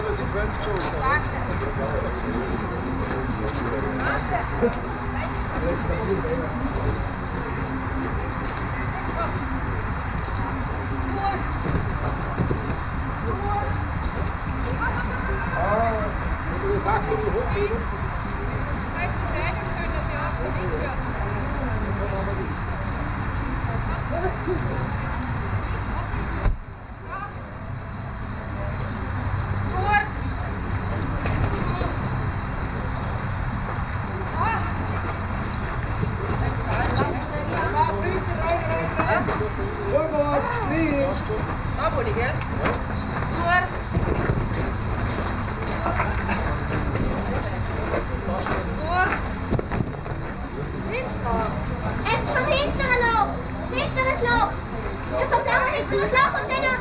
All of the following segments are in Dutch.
Another Thank you. Forward, please. Forward again. Forward. is Extra hinteren loop. Hinteren loop. Je komt daar hinteren loop op de dan.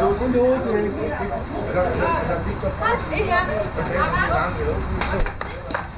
Zo zijn de hoofdregels. Dat is niet. Dat is niet.